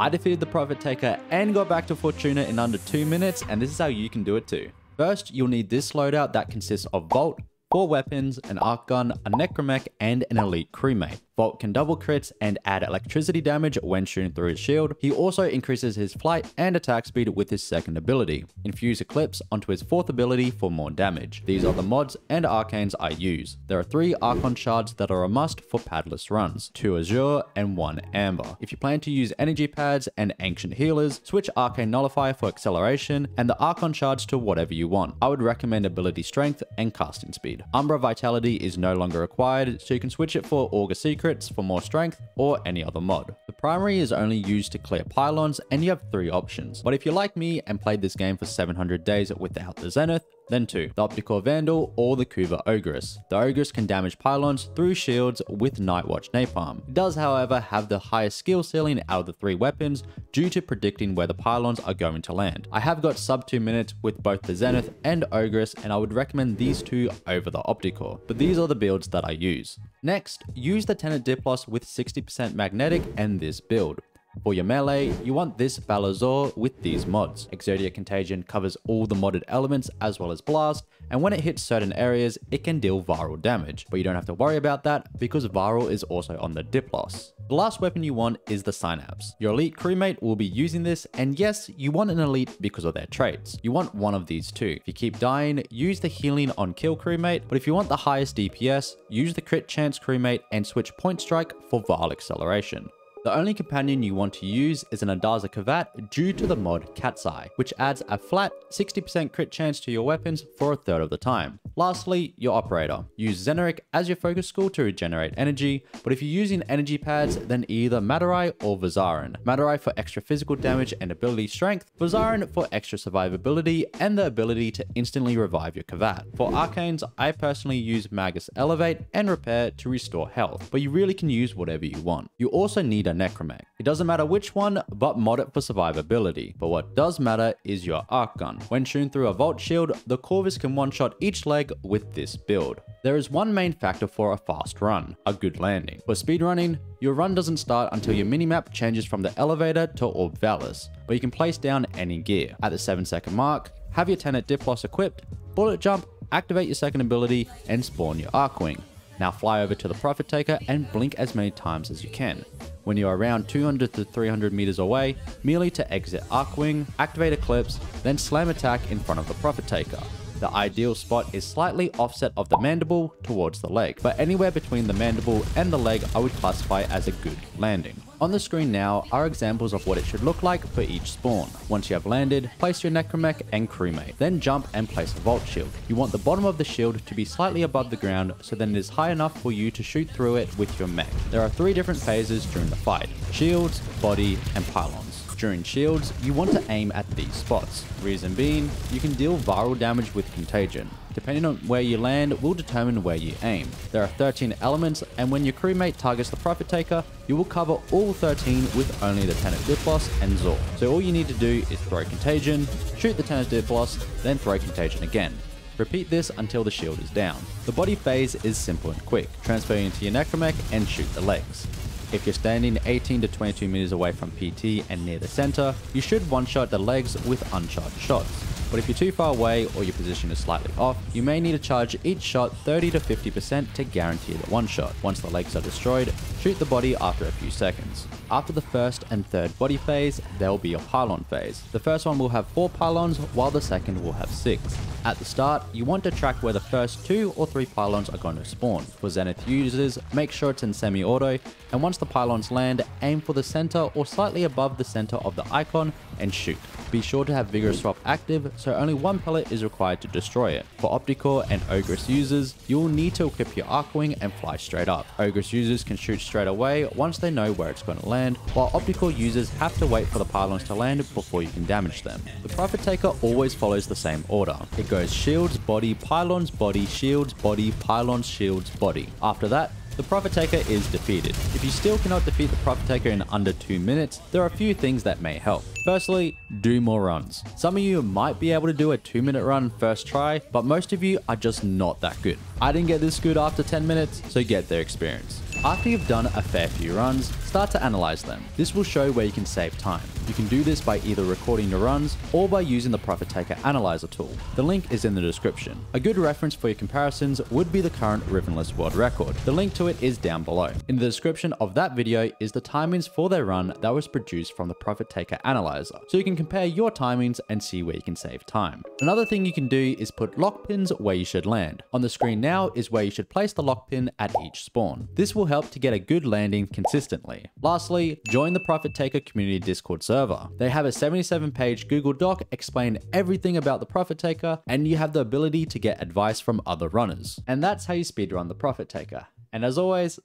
I defeated the Profit Taker and got back to Fortuna in under 2 minutes and this is how you can do it too. First, you'll need this loadout that consists of Volt, 4 weapons, an archgun, a necramech, and an elite crewmate. Volt can double crits and add electricity damage when shooting through his shield. He also increases his flight and attack speed with his second ability. Infuse Eclipse onto his fourth ability for more damage. These are the mods and arcanes I use. There are three Archon shards that are a must for padless runs, two Azure and one Amber. If you plan to use energy pads and ancient healers, switch Arcane Nullifier for acceleration and the Archon shards to whatever you want. I would recommend ability strength and casting speed. Umbra Vitality is no longer required, so you can switch it for Augur Secret secrets for more strength or any other mod. The primary is only used to clear pylons and you have three options. But if you're like me and played this game for 700 days without the Zenith, then 2. The Opticore Vandal or the Kuva Ogress. The Ogress can damage pylons through shields with Nightwatch Napalm. It does however have the highest skill ceiling out of the three weapons due to predicting where the pylons are going to land. I have got sub 2 minutes with both the Zenith and Ogress and I would recommend these two over the Opticore, but these are the builds that I use. Next, use the Tenet Diplos with 60% magnetic and this build. For your melee, you want this Balazor with these mods. Exodia Contagion covers all the modded elements as well as Blast, and when it hits certain areas, it can deal viral damage. But you don't have to worry about that because viral is also on the Diplos. The last weapon you want is the Synapse. Your elite crewmate will be using this, and yes, you want an elite because of their traits. You want one of these two. If you keep dying, use the healing on kill crewmate, but if you want the highest DPS, use the crit chance crewmate and switch point strike for vile acceleration. The only companion you want to use is an Adarza Kavat due to the mod Cat's Eye, which adds a flat 60% crit chance to your weapons for a third of the time. Lastly, your operator. Use Zenurik as your focus school to regenerate energy, but if you're using energy pads, then either Madurai or Vazarin. Madurai for extra physical damage and ability strength, Vazarin for extra survivability and the ability to instantly revive your Kavat. For arcanes, I personally use Magus Elevate and Repair to restore health, but you really can use whatever you want. You also need a Necramech. It doesn't matter which one, but mod it for survivability. But what does matter is your archgun. When shooting through a Volt shield, the Corvas can one-shot each leg with this build. There is one main factor for a fast run, a good landing. For speedrunning, your run doesn't start until your minimap changes from the elevator to Vallis, but you can place down any gear. At the 7 second mark, have your Tenet Diplos equipped, bullet jump, activate your second ability, and spawn your Archwing. Now fly over to the Profit Taker and blink as many times as you can. When you are around 200 to 300 meters away, merely to exit Archwing, activate Eclipse, then slam attack in front of the Profit Taker. The ideal spot is slightly offset of the mandible towards the leg, but anywhere between the mandible and the leg I would classify as a good landing. On the screen now are examples of what it should look like for each spawn. Once you have landed, place your necramech and crewmate, then jump and place a Volt shield. You want the bottom of the shield to be slightly above the ground so then it is high enough for you to shoot through it with your mech. There are three different phases during the fight, shields, body, and pylons. During shields, you want to aim at these spots. Reason being, you can deal viral damage with contagion. Depending on where you land will determine where you aim. There are 13 elements and when your crewmate targets the Profit Taker, you will cover all 13 with only the Tenet Diplos and Zaw. So all you need to do is throw Contagion, shoot the Tenet Diplos, then throw Contagion again. Repeat this until the shield is down. The body phase is simple and quick. Transfer into your Necramech and shoot the legs. If you're standing 18 to 22 meters away from PT and near the center, you should one-shot the legs with uncharged shots. But if you're too far away or your position is slightly off, you may need to charge each shot 30 to 50% to guarantee the one shot. Once the legs are destroyed, shoot the body after a few seconds. After the first and third body phase, there will be a pylon phase. The first one will have 4 pylons while the second will have 6. At the start, you want to track where the first 2 or 3 pylons are going to spawn. For Zenith users, make sure it's in semi-auto, and once the pylons land, aim for the center or slightly above the center of the icon and shoot. Be sure to have Vigorous Swap active, so only one pellet is required to destroy it. For Opticore and Ogress users, you will need to equip your Archwing and fly straight up. Ogress users can shoot straight away once they know where it's going to land, while Opticore users have to wait for the pylons to land before you can damage them. The Profit Taker always follows the same order. It goes shields, body, pylons, body, shields, body, pylons, shields, body. After that, the Profit Taker is defeated. If you still cannot defeat the Profit Taker in under 2 minutes, there are a few things that may help. Firstly, do more runs. Some of you might be able to do a 2 minute run first try, but most of you are just not that good. I didn't get this good after 10 minutes, so get their experience. After you've done a fair few runs, start to analyze them. This will show where you can save time. You can do this by either recording your runs or by using the Profit Taker Analyzer tool. The link is in the description. A good reference for your comparisons would be the current Rivenless world record. The link to it is down below. In the description of that video is the timings for their run that was produced from the Profit Taker Analyzer, so you can compare your timings and see where you can save time. Another thing you can do is put lock pins where you should land. On the screen now is where you should place the lock pin at each spawn. This will help to get a good landing consistently. Lastly, join the Profit Taker community Discord server. They have a 77 page Google Doc explain everything about the Profit Taker and you have the ability to get advice from other runners. And that's how you speedrun the Profit Taker. And as always,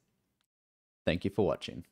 thank you for watching.